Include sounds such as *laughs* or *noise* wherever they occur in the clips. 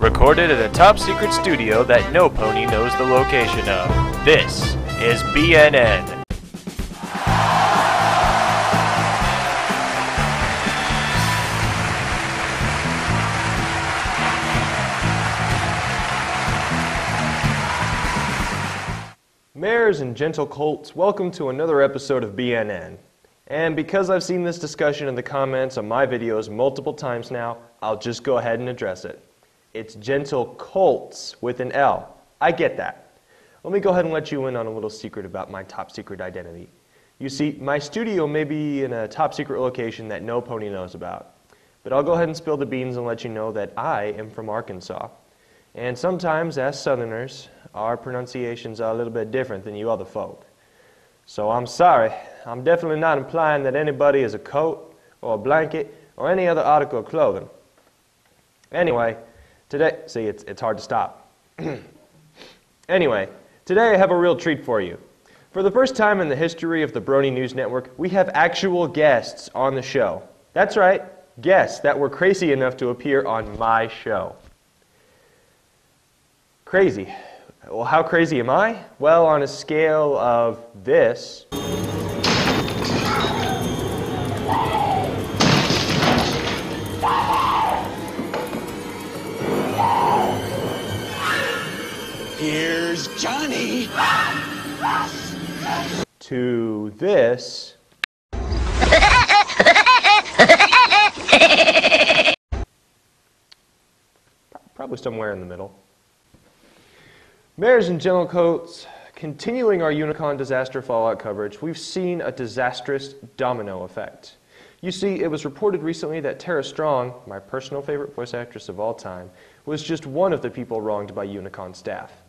Recorded at a top secret studio that no pony knows the location of. This is BNN. Mares and gentle colts, welcome to another episode of BNN. And because I've seen this discussion in the comments on my videos multiple times now, I'll just go ahead and address it. It's gentle colts with an L. I get that. Let me go ahead and let you in on a little secret about my top secret identity. You see, my studio may be in a top secret location that no pony knows about. But I'll go ahead and spill the beans and let you know that I am from Arkansas. And sometimes, as Southerners, our pronunciations are a little bit different than you other folk. So I'm sorry. I'm definitely not implying that anybody is a coat or a blanket or any other article of clothing. Anyway, today, see, it's, it's hard to stop. *clears throat* anyway, today I have a real treat for you. For the first time in the history of the Brony News Network, we have actual guests on the show. That's right, guests that were crazy enough to appear on my show. Crazy. Well, how crazy am I? Well, on a scale of this. To this. Probably somewhere in the middle. Mayors and gentle coats, continuing our Unicon disaster fallout coverage, we've seen a disastrous domino effect. You see, it was reported recently that Tara Strong, my personal favorite voice actress of all time, was just one of the people wronged by Unicon staff.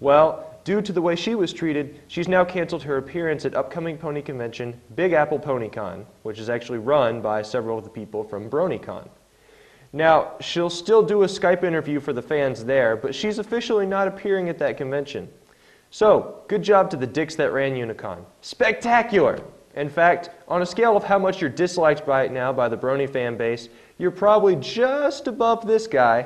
Well, due to the way she was treated, she's now canceled her appearance at upcoming pony convention Big Apple PonyCon, which is actually run by several of the people from BronyCon. Now, she'll still do a Skype interview for the fans there, but she's officially not appearing at that convention. So, good job to the dicks that ran Unicon. Spectacular! In fact, on a scale of how much you're disliked by it now by the Brony fan base, you're probably just above this guy.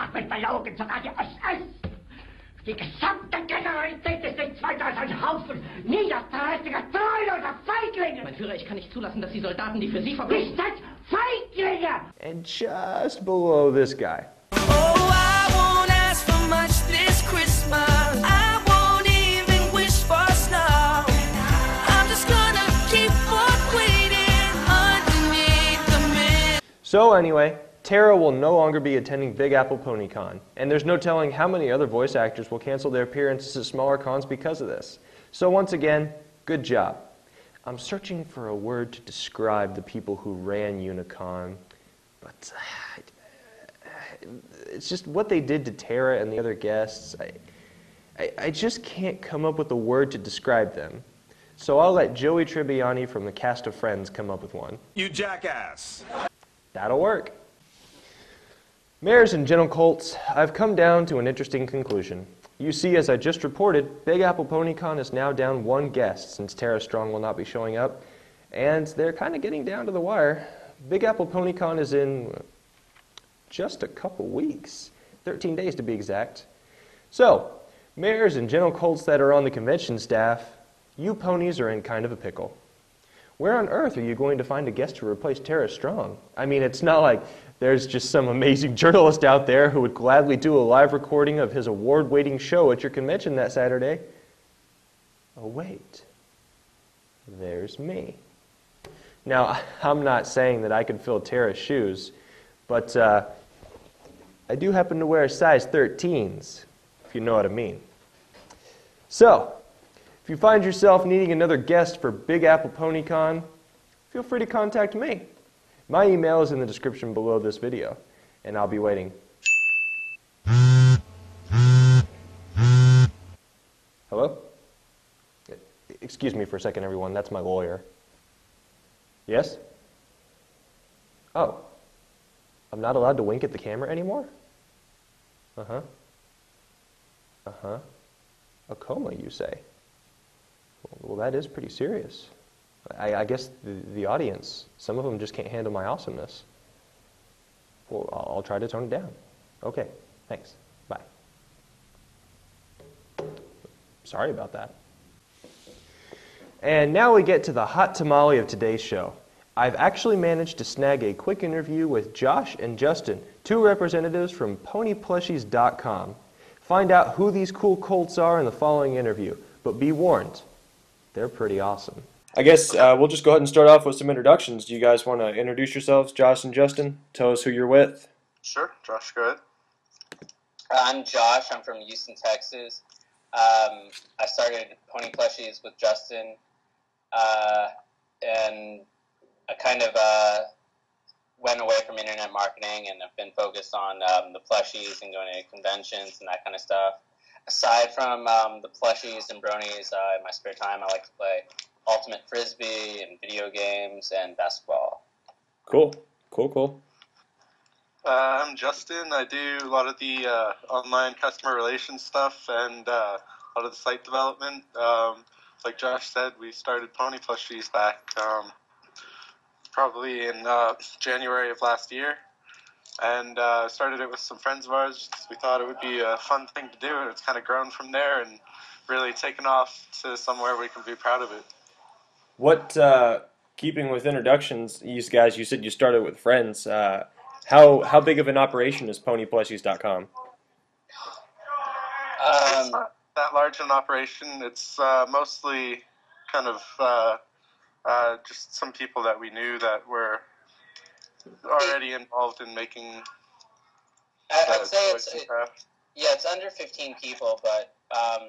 Die gesamte Generalität ist nichts weiter als ein Haufen niederträchtiger, treuloser Feiglinge! Mein Führer, ich kann nicht zulassen, dass die Soldaten, die für Sie Ihr verbringen. seid Feiglinge! And just below this guy. Oh, I won't ask for much this Christmas. I won't even wish for snow. I'm just gonna keep on waiting underneath the mist. So anyway, Tara will no longer be attending Big Apple PonyCon, and there's no telling how many other voice actors will cancel their appearances at smaller cons because of this. So once again, good job. I'm searching for a word to describe the people who ran Unicon, but uh, it's just what they did to Tara and the other guests. I, I, I just can't come up with a word to describe them. So I'll let Joey Tribbiani from the cast of Friends come up with one. You jackass. That'll work. Mares and gentle colts, I've come down to an interesting conclusion. You see, as I just reported, Big Apple PonyCon is now down one guest since Tara Strong will not be showing up, and they're kind of getting down to the wire. Big Apple PonyCon is in just a couple weeks, 13 days to be exact. So, mares and gentle colts that are on the convention staff, you ponies are in kind of a pickle. Where on earth are you going to find a guest to replace Tara Strong? I mean, it's not like there's just some amazing *laughs* journalist out there who would gladly do a live recording of his award winning show at your convention that Saturday. Oh, wait. There's me. Now, *laughs* I'm not saying that I can fill Tara's shoes, but uh, I do happen to wear size 13s, if you know what I mean. So, if you find yourself needing another guest for Big Apple PonyCon, feel free to contact me. My email is in the description below this video, and I'll be waiting. Hello? Excuse me for a second, everyone. That's my lawyer. Yes? Oh. I'm not allowed to wink at the camera anymore? Uh huh. Uh huh. A coma, you say? Well, that is pretty serious. I, I guess the, the, audience, some of them just can't handle my awesomeness. Well, I'll, I'll try to tone it down. Okay, thanks. Bye. Sorry about that. And now we get to the hot tamale of today's show. I've actually managed to snag a quick interview with Josh and Justin, two representatives from ponyplushies.com. Find out who these cool colts are in the following interview, but be warned, they're pretty awesome. I guess uh, we'll just go ahead and start off with some introductions. Do you guys want to introduce yourselves, Josh and Justin? Tell us who you're with. Sure, Josh, go ahead. I'm Josh. I'm from Houston, Texas. Um, I started Pony Plushies with Justin, uh, and I kind of uh, went away from internet marketing and have been focused on um, the plushies and going to conventions and that kind of stuff. Aside from um, the plushies and bronies, uh, in my spare time, I like to play ultimate frisbee and video games and basketball. Cool, cool, cool. Uh, I'm Justin. I do a lot of the uh, online customer relations stuff and uh, a lot of the site development. Um, like Josh said, we started Pony Plushies back um, probably in uh, January of last year. And uh, started it with some friends of ours we thought it would be a fun thing to do. And it's kind of grown from there and really taken off to somewhere we can be proud of it. What, uh, keeping with introductions, you guys, you said you started with friends. Uh, how how big of an operation is PonyPlushies.com? Um, not that large an operation. It's uh, mostly kind of uh, uh, just some people that we knew that were already involved in making. I, I'd say it's toys it, yeah, it's under 15 people, but um,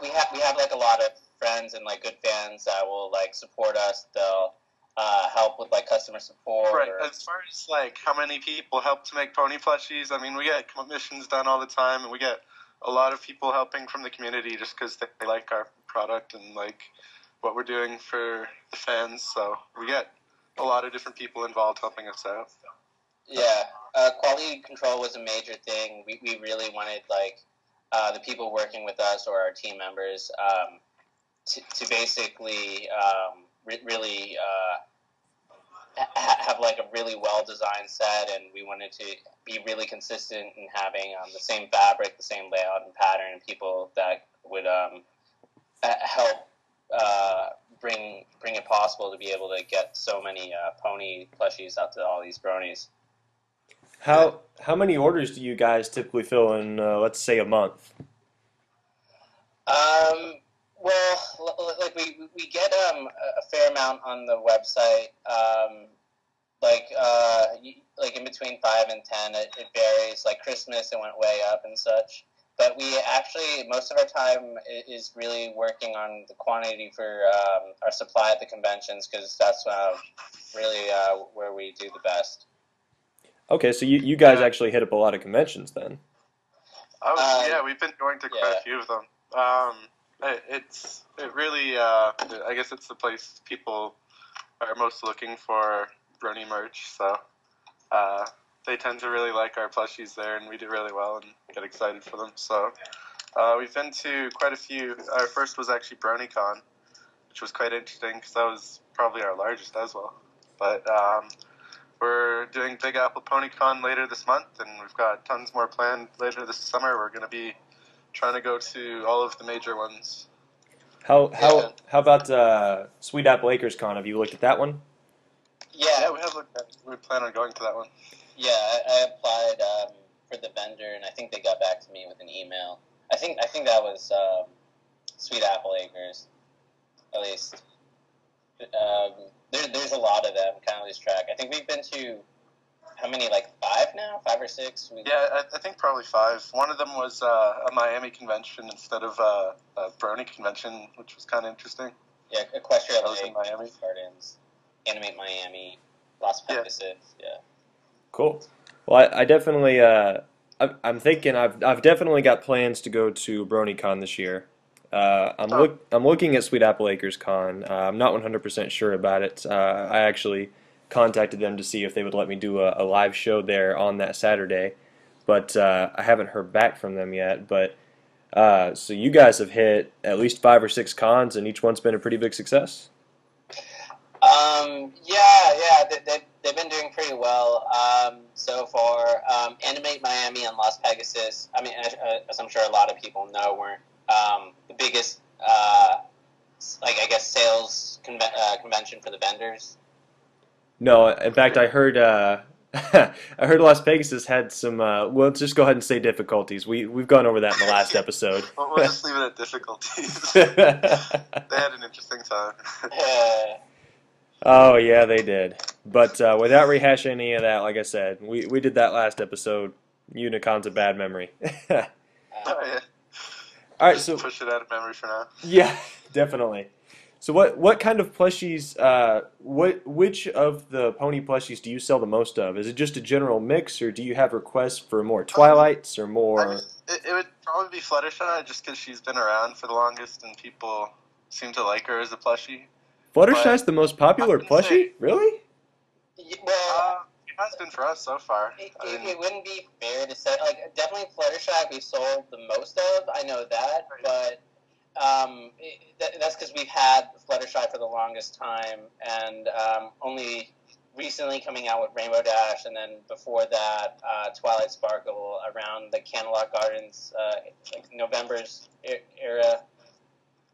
we have we have like a lot of friends and like good fans that will like support us. They'll uh, help with like customer support. Right. or- As far as like how many people help to make pony plushies, I mean, we get commissions done all the time, and we get a lot of people helping from the community just because they like our product and like what we're doing for the fans. So we get a lot of different people involved helping us out. Yeah, uh, quality control was a major thing. We, we really wanted like uh, the people working with us or our team members um, to, to basically um, re- really uh, ha- have like a really well designed set, and we wanted to be really consistent in having um, the same fabric, the same layout and pattern, and people that would um, help uh, bring bring it possible to be able to get so many uh, pony plushies out to all these bronies. How how many orders do you guys typically fill in, uh, let's say, a month? Um, well, l- l- like we we get um a a fair amount on the website. Um, like uh, like in between five and ten, it, it varies. Like Christmas, it went way up and such. But we actually most of our time is really working on the quantity for um, our supply at the conventions because that's uh, really uh, where we do the best. Okay, so you, you guys actually hit up a lot of conventions then. Oh Um, yeah, we've been going to quite yeah. a few of them. Um, it, it's it really uh, I guess it's the place people are most looking for Brony merch. So uh, they tend to really like our plushies there, and we do really well and get excited for them. So uh, we've been to quite a few. Our first was actually BronyCon, which was quite interesting because that was probably our largest as well. But um, we're doing Big Apple PonyCon later this month, and we've got tons more planned later this summer. We're going to be trying to go to all of the major ones. How how Yeah. how about uh, Sweet Apple Acres Con? Have you looked at that one? Yeah, we have. looked at- We plan on going to that one. Yeah, I, I applied um, for the vendor, and I think they got back to me with an email. I think I think that was um, Sweet Apple Acres, at least. Um, there, there's a lot of them. Kind of lose track. I think we've been to how many? Like five now, five or six. We, Yeah, I, I think probably five. One of them was uh, a Miami convention instead of uh, a Brony convention, which was kind of interesting. yeah. Equestria That was in Lake, Miami. Gardens, Animate Miami, Las Yeah. Yeah. Cool. Well, I, I definitely uh, I, I'm thinking I've I've definitely got plans to go to BronyCon this year. Uh, I'm Oh. look I'm looking at Sweet Apple Acres Con. Uh, I'm not 100% sure about it. Uh, I actually contacted them to see if they would let me do a, a live show there on that Saturday, but uh, I haven't heard back from them yet. But uh, so you guys have hit at least five or six cons, and each one's been a pretty big success. Um, yeah, yeah, they, they, they've been doing pretty well um, so far. Um, Animate Miami and Las Pegasus, I mean, as, as I'm sure a lot of people know, weren't um, the biggest, uh, like I guess, sales uh, convention for the vendors. No, in fact, I heard. Uh, *laughs* I heard Las Vegas has had some. Uh, well, let's just go ahead and say difficulties. We we've gone over that in the last *laughs* episode. We'll, we'll just leave it at difficulties. *laughs* they had an interesting time. Uh, oh yeah, they did. But uh, without rehashing any of that, like I said, we we did that last episode. Unicon's a bad memory. Oh, yeah. All right, so Push it out of memory for now. Yeah, definitely. So what what kind of plushies? Uh, what which of the pony plushies do you sell the most of? Is it just a general mix, or do you have requests for more Twilights or more? mean, it, it would probably be Fluttershy just because she's been around for the longest and people seem to like her as a plushie. Fluttershy's the most popular I wouldn't say- plushie, really? y- well, Uh, it has been for us so far. it, I mean, it wouldn't be fair to say like definitely Fluttershy we sold the most of. I know that, but um, that, that's because we've had Fluttershy for the longest time, and um, only recently coming out with Rainbow Dash, and then before that, uh, Twilight Sparkle around the Canterlot Gardens, uh, like November's era.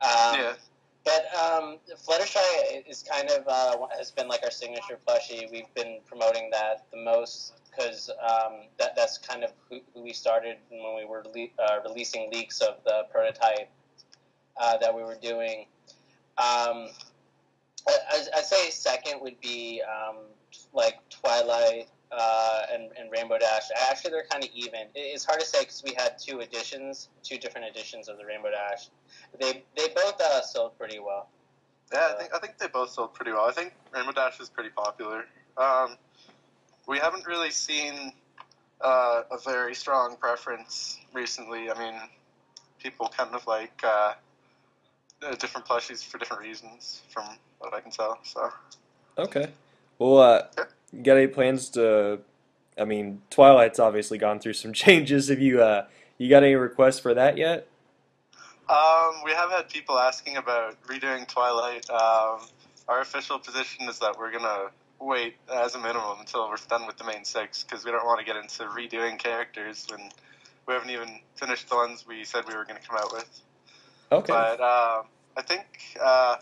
Um, yeah. But um, Fluttershy is kind of uh, has been like our signature plushie. We've been promoting that the most because um, that that's kind of who, who we started when we were le- uh, releasing leaks of the prototype uh, that we were doing. Um, I, I'd say second would be um, like Twilight uh, and, and Rainbow Dash. Actually, they're kind of even. It's hard to say because we had two editions, two different editions of the Rainbow Dash. They they both uh, sold pretty well. Yeah, I think I think they both sold pretty well. I think Rainbow Dash is pretty popular. Um, we haven't really seen uh, a very strong preference recently. I mean, people kind of like uh, uh, different plushies for different reasons, from what I can tell. So Okay. Well, uh, you got any plans to? I mean, Twilight's obviously gone through some *laughs* changes. Have you uh, you got any requests for that yet? um, we have had people asking about redoing Twilight. Um, our official position is that we're gonna wait as a minimum until we're done with the main six because we don't want to get into redoing characters when we haven't even finished the ones we said we were going to come out with. Okay. But um, I think uh,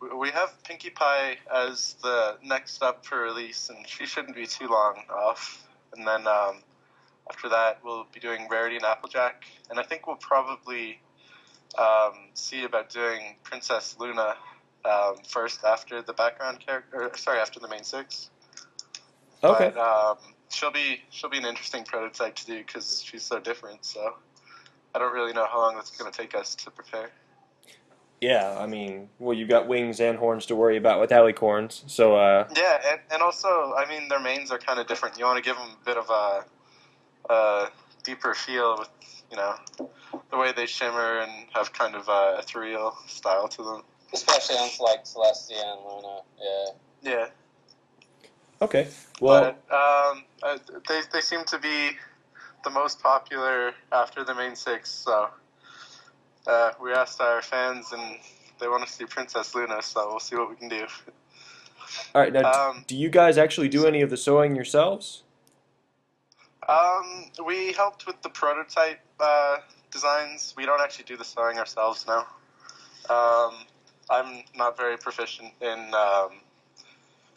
we- we have Pinkie Pie as the next up for release, and she shouldn't be too long off. And then um, after that, we'll be doing Rarity and Applejack, and I think we'll probably um, see about doing Princess Luna um, first after the background character. Sorry, after the main six. okay. But um, she'll be she'll be an interesting prototype to do because she's so different. So I don't really know how long that's going to take us to prepare. Yeah, I mean, well, you've got wings and horns to worry about with alicorns, so uh, Yeah, and, and also I mean their manes are kind of different. You want to give them a bit of a, a deeper feel with you know the way they shimmer and have kind of a ethereal style to them. Especially on like Celestia and Luna. Yeah. Yeah, okay. Well, but um, uh, they they seem to be the most popular after the main six. So uh, we asked our fans, and they want to see Princess Luna. So we'll see what we can do. all right. Now, um, do you guys actually do any of the sewing yourselves? Um, we helped with the prototype uh, designs. We don't actually do the sewing ourselves now. Um, I'm not very proficient in um,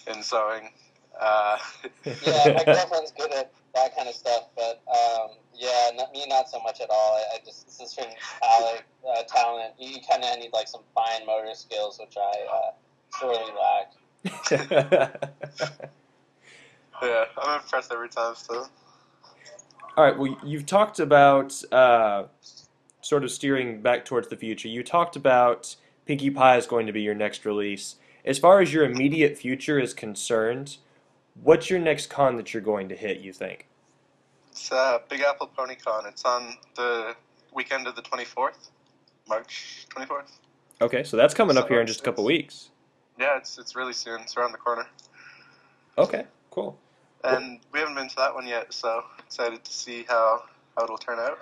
in sewing. Uh, *laughs* Yeah, my girlfriend's good at that kind of stuff, but um, yeah, not, me not so much at all. I, I just it's a certain talent. Uh, talent. You, kind of need like some fine motor skills, which I uh, sorely lack. *laughs* yeah, I'm impressed every time. So All right. Well, you've talked about uh, sort of steering back towards the future. You talked about Pinkie Pie is going to be your next release. As far as your immediate future is concerned, what's your next con that you're going to hit? You think? it's uh, Big Apple Pony Con. It's on the weekend of the 24th, March 24th. Okay, so that's coming up here in just a couple weeks. Yeah, it's it's really soon. It's around the corner, Okay, cool. and we haven't been to that one yet. So excited to see how how it'll turn out.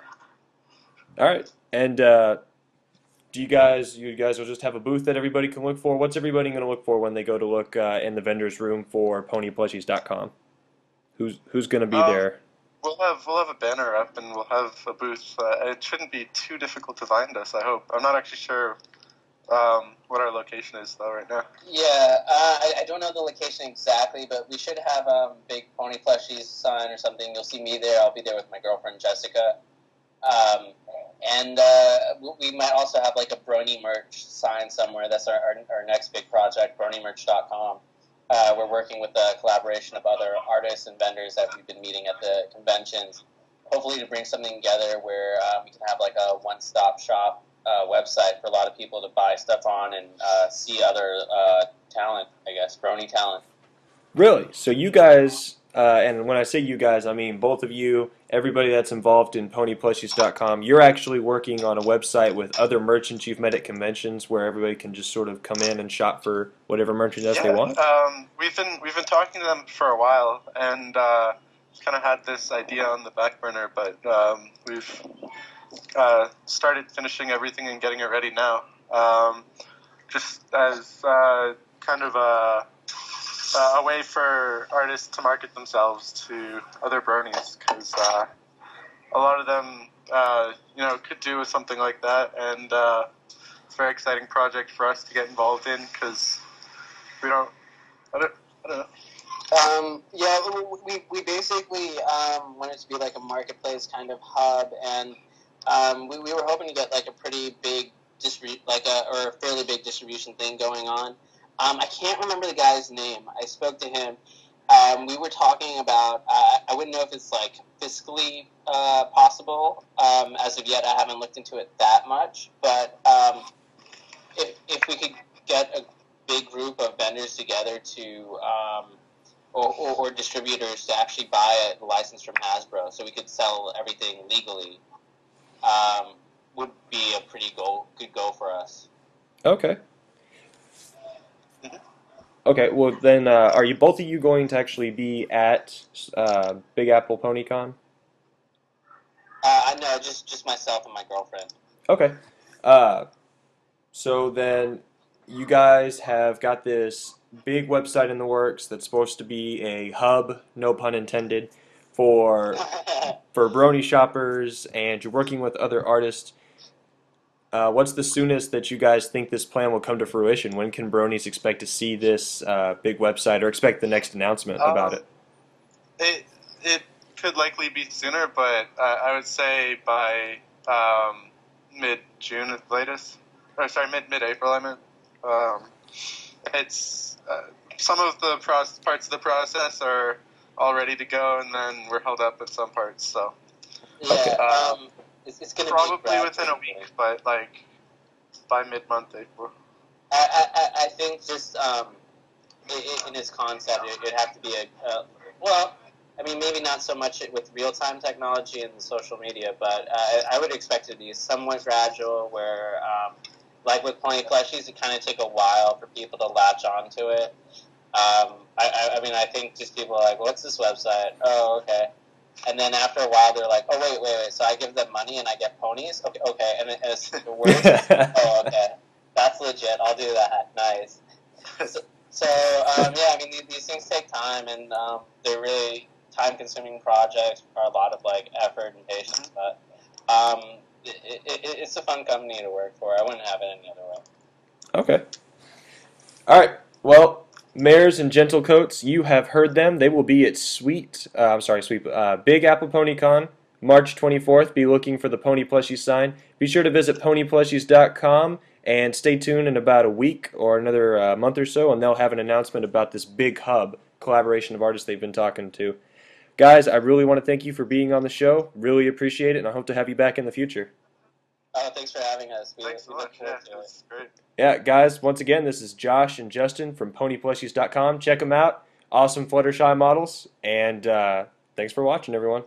All right, and uh, do you guys you guys will just have a booth that everybody can look for? What's everybody going to look for when they go to look uh, in the vendor's room for PonyPlushies.com? Who's who's going to be Um, there? we'll have we'll have a banner up and we'll have a booth. Uh, it shouldn't be too difficult to find us. I hope. I'm not actually sure um, what our location is though right now. Yeah, uh, I, I don't know the location exactly, but we should have a um, big pony plushies sign or something. You'll see me there. I'll be there with my girlfriend Jessica. Um, and uh, we might also have like a Brony merch sign somewhere. That's our, our, our next big project, BronyMerch.com. Uh, we're working with a collaboration of other artists and vendors that we've been meeting at the conventions. Hopefully, to bring something together where um, we can have like a one-stop shop uh, website for a lot of people to buy stuff on and uh, see other uh, talent. I guess Brony talent. Really? So you guys, uh, and when I say you guys, I mean both of you, everybody that's involved in PonyPlushies.com. You're actually working on a website with other merchants you've met at conventions, where everybody can just sort of come in and shop for whatever merchandise they want. Um, we've been we've been talking to them for a while and uh, kind of had this idea on the back burner, but um, we've uh, started finishing everything and getting it ready now. Um, just as uh, kind of a uh, a way for artists to market themselves to other bronies because uh, a lot of them, uh, you know, could do with something like that, and uh, it's a very exciting project for us to get involved in because we don't, I don't, I don't know. Um, yeah, we, we basically um, wanted to be like a marketplace kind of hub, and um, we, we were hoping to get like a pretty big distribu- like a or a fairly big distribution thing going on. Um, I can't remember the guy's name. I spoke to him. Um, we were talking about. Uh, I wouldn't know if it's like fiscally uh, possible. Um, as of yet, I haven't looked into it that much. But um, if if we could get a big group of vendors together to um, or, or, or distributors to actually buy a license from Hasbro, so we could sell everything legally, um, would be a pretty go good go for us. Okay. Okay, well then, uh, are you both of you going to actually be at uh, Big Apple PonyCon? Uh, I know, just just myself and my girlfriend. Okay. Uh, so then, you guys have got this big website in the works that's supposed to be a hub, no pun intended, for *laughs* for Brony shoppers, and you're working with other artists. Uh, what's the soonest that you guys think this plan will come to fruition? When can Bronies expect to see this uh, big website or expect the next announcement about Um, it? It it could likely be sooner, but uh, I would say by um, mid June at the latest. Or sorry, mid mid April. I meant. Um, it's uh, some of the proce- parts of the process are all ready to go, and then we're held up at some parts. So Yeah, Okay. It's, it's gonna probably be within a week, but like by mid month April. I, I, I- think just um, i- i- in its concept, it, it'd have to be a, a well. I mean, maybe not so much with real-time technology and social media, but uh, I, would expect it to be somewhat gradual. Where, um, like with Pony Plushies, it kind of take a while for people to latch onto it. Um, I, I, I mean, I think just people are like, "What's this website?" Oh, okay. And then after a while, they're like, "Oh, wait, wait, wait! So I give them money and I get ponies? Okay, okay." And it- it's the words. *laughs* oh, okay. That's legit. I'll do that. Nice. So, so um, yeah, I mean, these, these things take time, and um, they're really time-consuming projects. Require a lot of like effort and patience, but um, it, it, it, it's a fun company to work for. I wouldn't have it any other way. Okay. All right. Well, Mares and Gentle Coats, you have heard them. They will be at Sweet. Uh, I'm sorry, Sweet. Uh, Big Apple Pony Con, March 24th. Be looking for the Pony Plushie sign. Be sure to visit ponyplushies.com and stay tuned in about a week or another uh, month or so, and they'll have an announcement about this big hub collaboration of artists they've been talking to. Guys, I really want to thank you for being on the show. Really appreciate it, and I hope to have you back in the future. Uh, thanks for having us. We, Thanks we look much. Yeah, it. it's great. Yeah, guys, once again, this is Josh and Justin from ponyplushies.com. Check them out. Awesome Fluttershy models. And uh, thanks for watching, everyone.